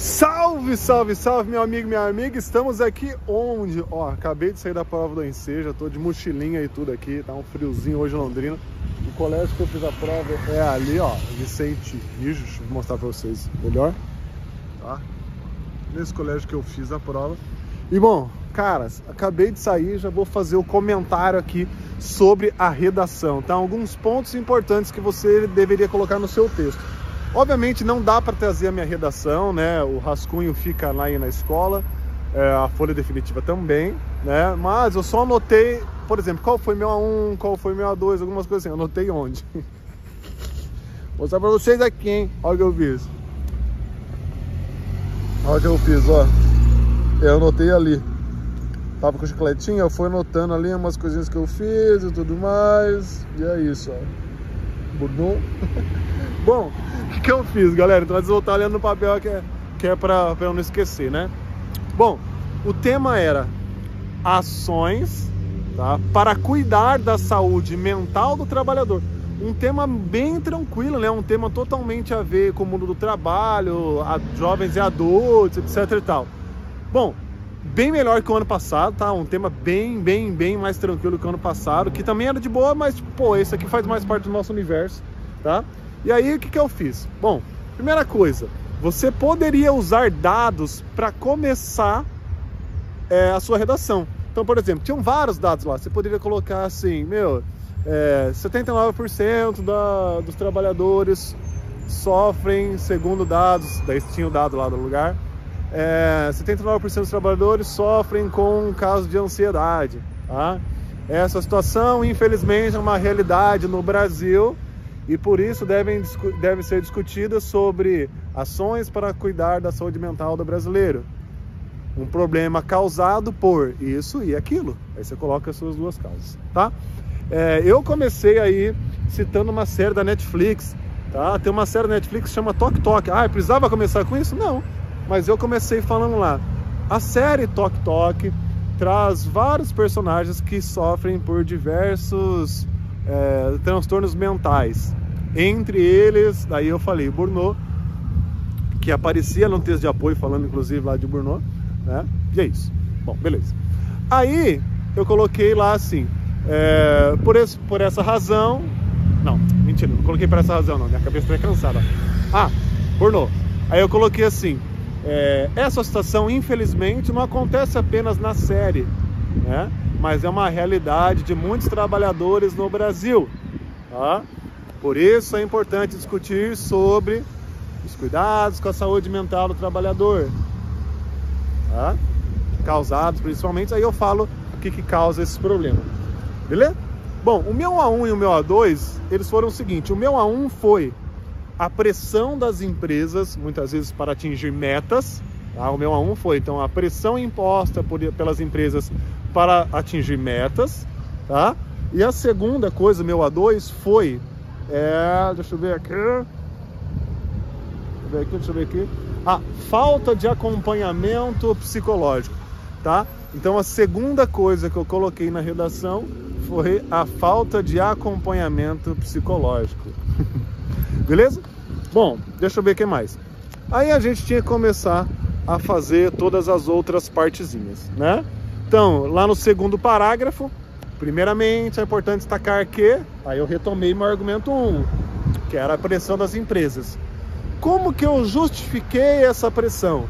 Salve, salve, salve, meu amigo, minha amiga. Estamos aqui onde? Ó, acabei de sair da prova do Enseja, tô de mochilinha e tudo aqui, tá um friozinho hoje em Londrina. O colégio que eu fiz a prova é ali, ó, Vicente Rijo, deixa eu mostrar pra vocês melhor, tá? Nesse colégio que eu fiz a prova. E bom, caras, acabei de sair, já vou fazer o comentário aqui sobre a redação, tá? Alguns pontos importantes que você deveria colocar no seu texto. Obviamente não dá para trazer a minha redação, né? O rascunho fica lá na escola, é, a folha definitiva também, né? Mas eu só anotei, por exemplo, qual foi meu A1, qual foi meu A2, algumas coisas assim. Anotei onde. Vou mostrar para vocês aqui, hein? Olha o que eu fiz. Olha o que eu fiz, ó. Eu anotei ali. Tava com chicletinho, eu fui anotando ali umas coisinhas que eu fiz e tudo mais. E é isso, ó. Bordou. Bom, o que, eu fiz, galera? Então, antes voltar olhando no papel que é, que é pra, pra eu não esquecer, né? Bom, o tema era ações tá, para cuidar da saúde mental do trabalhador. Um tema bem tranquilo, né? Um tema totalmente a ver com o mundo do trabalho, a jovens e adultos, etc e tal. Bom, bem melhor que o ano passado, tá? Um tema bem, bem, bem mais tranquilo que o ano passado, que também era de boa, mas, pô, esse aqui faz mais parte do nosso universo, tá? E aí, o que, que eu fiz? Bom, primeira coisa, você poderia usar dados para começar é, a sua redação. Então, por exemplo, tinham vários dados lá. Você poderia colocar assim, meu, é, 79% da, dos trabalhadores sofrem, segundo dados, daí tinha o dado lá do lugar, é, 79% dos trabalhadores sofrem com um caso de ansiedade. Tá? Essa situação, infelizmente, é uma realidade no Brasil e por isso devem, deve ser discutidas sobre ações para cuidar da saúde mental do brasileiro. Um problema causado por isso e aquilo. Aí você coloca as suas duas causas, tá? É, eu comecei aí citando uma série da Netflix, tá? Tem uma série da Netflix que chama Tok Tok. Ah, precisava começar com isso? Não. Mas eu comecei falando lá. A série Tok Tok traz vários personagens que sofrem por diversos é, transtornos mentais. Entre eles, daí eu falei Burnout, que aparecia no texto de apoio, falando inclusive lá de Burnout, né? E é isso. Bom, beleza. Aí eu coloquei lá assim, é, por, esse, por essa razão. Não, mentira, não coloquei por essa razão, não. Minha cabeça está cansada. Ah, Burnout. Aí eu coloquei assim: é, essa situação, infelizmente, não acontece apenas na série, né? Mas é uma realidade de muitos trabalhadores no Brasil. Tá? Por isso é importante discutir sobre os cuidados com a saúde mental do trabalhador, tá? causados principalmente. Aí eu falo o que, que causa esse problema, beleza? Bom, o meu A1 e o meu A2 eles foram o seguinte: o meu A1 foi a pressão das empresas, muitas vezes para atingir metas. Tá? O meu A1 foi então a pressão imposta por, pelas empresas para atingir metas, tá? E a segunda coisa, meu A2, foi é, deixa eu ver aqui. Deixa eu ver aqui, deixa eu ver aqui. Ah, falta de acompanhamento psicológico, tá? Então a segunda coisa que eu coloquei na redação foi a falta de acompanhamento psicológico. Beleza? Bom, deixa eu ver o que mais. Aí a gente tinha que começar a fazer todas as outras partezinhas, né? Então, lá no segundo parágrafo, Primeiramente, é importante destacar que, aí eu retomei meu argumento 1, que era a pressão das empresas. Como que eu justifiquei essa pressão?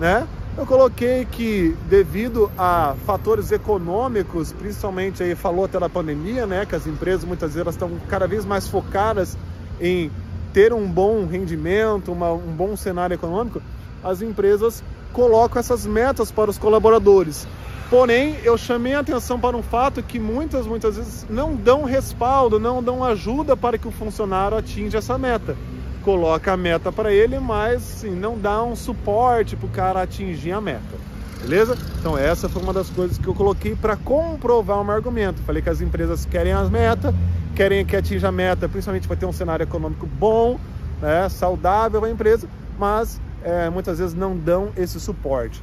Né? Eu coloquei que devido a fatores econômicos, principalmente aí falou até da pandemia, né, que as empresas muitas vezes estão cada vez mais focadas em ter um bom rendimento, uma, um bom cenário econômico, as empresas colocam essas metas para os colaboradores. Porém, eu chamei a atenção para um fato que muitas, muitas vezes não dão respaldo, não dão ajuda para que o funcionário atinja essa meta. Coloca a meta para ele, mas sim, não dá um suporte para o cara atingir a meta. Beleza? Então essa foi uma das coisas que eu coloquei para comprovar o meu argumento. Falei que as empresas querem as metas, querem que atinja a meta, principalmente para ter um cenário econômico bom, né, saudável a empresa, mas é, muitas vezes não dão esse suporte.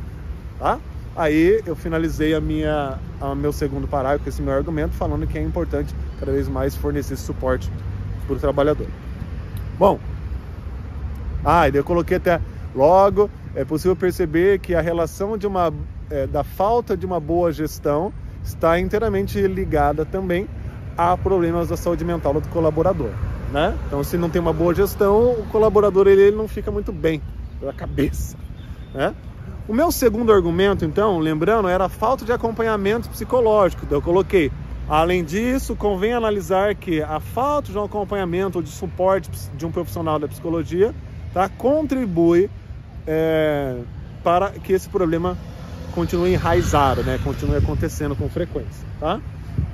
Tá? Aí eu finalizei a minha, a meu segundo parágrafo, esse meu argumento, falando que é importante cada vez mais fornecer esse suporte para o trabalhor. Bom, ah, eu coloquei até Logo, é possível perceber que a relação de uma, é, da falta de uma boa gestão está inteiramente ligada também a problemas da saúde mental do colaborador. Né? Então, se não tem uma boa gestão, o colaborador ele, ele não fica muito bem pela cabeça. Né? O meu segundo argumento, então, lembrando, era a falta de acompanhamento psicológico. Então, eu coloquei, além disso, convém analisar que a falta de um acompanhamento ou de suporte de um profissional da psicologia tá, contribui é, para que esse problema continue enraizado, né? continue acontecendo com frequência. Tá?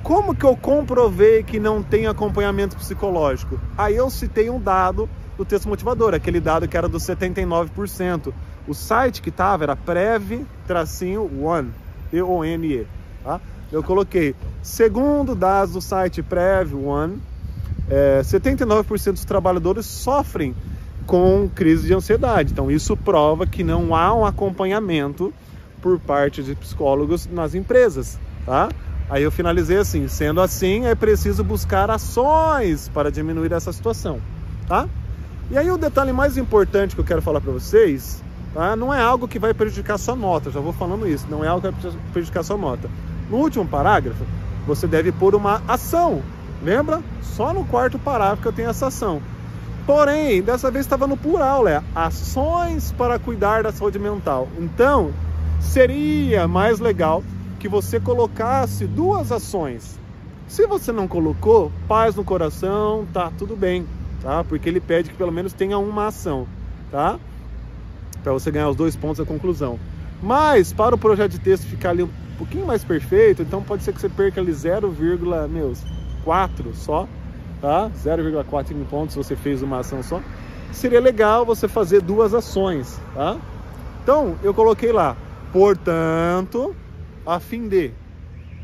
Como que eu comprovei que não tem acompanhamento psicológico? Aí eu citei um dado do texto motivador, aquele dado que era do 79%. O site que estava era prev-one, E-O-N-E. Tá? Eu coloquei, segundo dados do site Prev One, é, 79% dos trabalhadores sofrem com crise de ansiedade. Então, isso prova que não há um acompanhamento por parte de psicólogos nas empresas, tá? Aí eu finalizei assim, sendo assim, é preciso buscar ações para diminuir essa situação, tá? E aí o detalhe mais importante que eu quero falar para vocês, tá? Não é algo que vai prejudicar sua nota, já vou falando isso, não é algo que vai prejudicar sua nota. No último parágrafo, você deve pôr uma ação. Lembra? Só no quarto parágrafo que eu tenho essa ação. Porém, dessa vez estava no plural, é ações para cuidar da saúde mental. Então, seria mais legal que você colocasse duas ações. Se você não colocou, paz no coração, tá tudo bem, tá? Porque ele pede que pelo menos tenha uma ação, tá? Para você ganhar os dois pontos da conclusão. Mas para o projeto de texto ficar ali um pouquinho mais perfeito, então pode ser que você perca ali 0,4 só tá? 0,4 pontos se você fez uma ação só. Seria legal você fazer duas ações, tá? Então, eu coloquei lá, portanto, a fim de,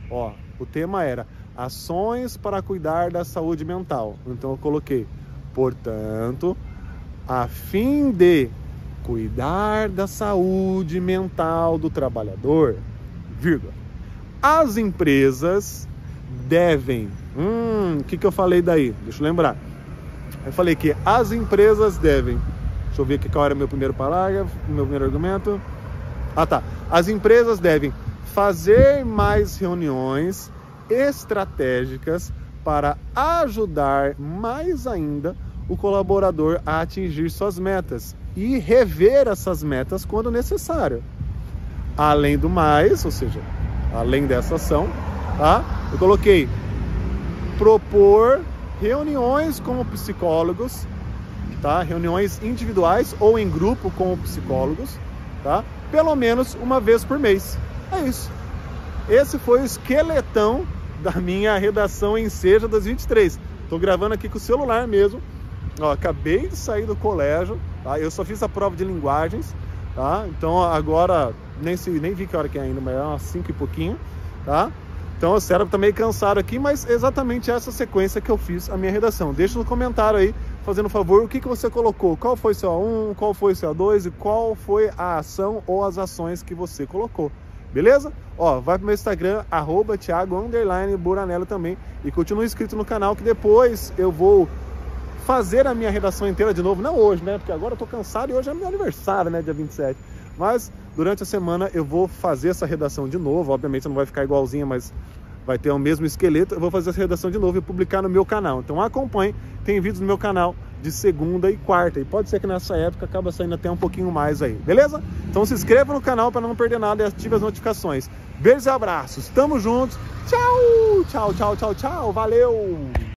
ó, o tema era ações para cuidar da saúde mental. Então eu coloquei, portanto, a fim de cuidar da saúde mental do trabalhador, vírgula. As empresas devem. Hum, o que, que eu falei daí? Deixa eu lembrar. Eu falei que as empresas devem. Deixa eu ver aqui qual era meu primeiro parágrafo, meu primeiro argumento. Ah, tá. As empresas devem fazer mais reuniões estratégicas para ajudar mais ainda o colaborador a atingir suas metas e rever essas metas quando necessário. Além do mais, ou seja, além dessa ação, tá? Eu coloquei propor reuniões com psicólogos, tá? Reuniões individuais ou em grupo com psicólogos, tá? Pelo menos uma vez por mês. É isso. Esse foi o esqueletão da minha redação em Seja 2023. Estou gravando aqui com o celular mesmo. Ó, acabei de sair do colégio, tá? Eu só fiz a prova de linguagens, tá? Então agora nem, se, nem vi que hora que é ainda, mas é umas 5 e pouquinho, tá? Então o cérebro está meio cansado aqui, mas exatamente essa sequência que eu fiz a minha redação. Deixa no comentário aí, fazendo favor, o que, que você colocou, qual foi seu A1, qual foi seu A2 e qual foi a ação ou as ações que você colocou. Beleza? Ó, vai pro meu Instagram, arroba Thiago Buranello também. E continue inscrito no canal que depois eu vou fazer a minha redação inteira de novo. Não hoje, né? Porque agora eu tô cansado e hoje é meu aniversário, né? Dia 27. Mas durante a semana eu vou fazer essa redação de novo. Obviamente não vai ficar igualzinha, mas vai ter o mesmo esqueleto. Eu vou fazer essa redação de novo e publicar no meu canal. Então acompanhe, tem vídeos no meu canal de segunda e quarta. E pode ser que nessa época acaba saindo até um pouquinho mais aí, beleza? Então se inscreva no canal para não perder nada e ative as notificações. Beijos e abraços, tamo juntos. Tchau, tchau, tchau, tchau, tchau. Valeu!